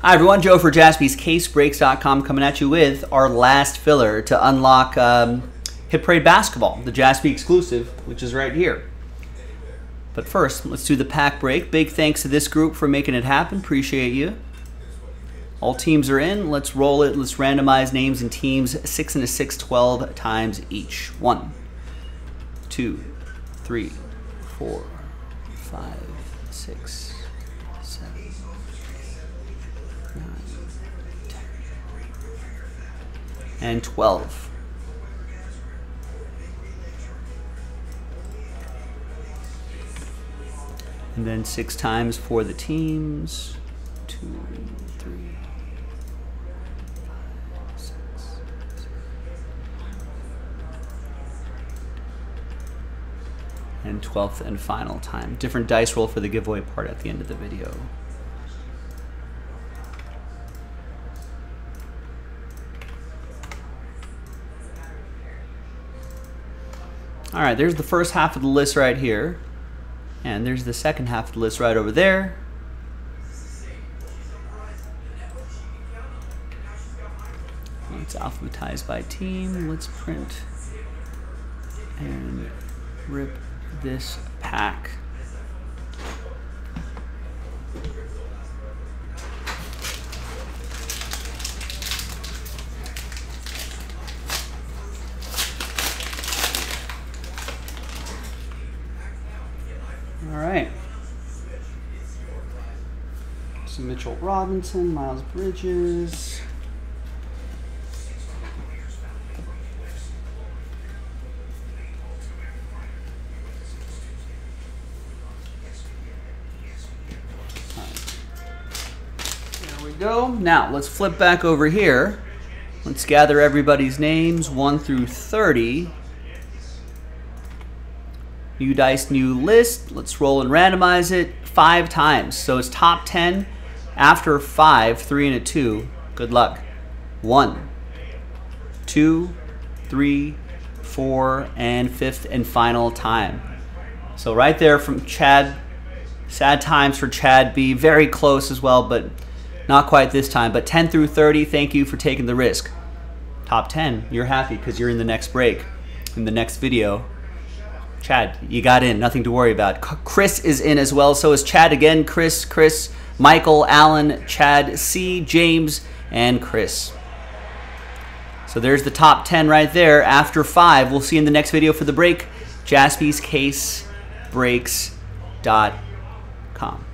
Hi everyone, Joe for jaspyscasebreaks.com coming at you with our last filler to unlock um, Hit Parade Basketball, the Jaspy exclusive, which is right here. But first, let's do the pack break. Big thanks to this group for making it happen. Appreciate you. All teams are in. Let's roll it. Let's randomize names and teams 6 and a 6, 12 times each. 1, 2, 3, 4, 5, 6, 7, 9, 10, and 12. And then six times for the teams. Two, three, five, six, seven. And 12th and final time. Different dice roll for the giveaway part at the end of the video. All right, there's the first half of the list right here. And there's the second half of the list right over there. Let's alphabetize by team. Let's print and rip this pack. All right. Some Mitchell Robinson, Miles Bridges. There we go. Now let's flip back over here. Let's gather everybody's names 1 through 30. New dice, new list. Let's roll and randomize it five times. So it's top 10 after five, three and a two. Good luck. One, two, three, four, and fifth and final time. So right there from Chad. Sad times for Chad B. Very close as well, but not quite this time. But 10 through 30, thank you for taking the risk. Top 10, you're happy because you're in the next break, in the next video. Chad, you got in. Nothing to worry about. Chris is in as well. So is Chad again. Chris, Chris, Michael, Alan, Chad, C, James, and Chris. So there's the top 10 right there. After five, we'll see you in the next video for the break. JaspysCaseBreaks.com.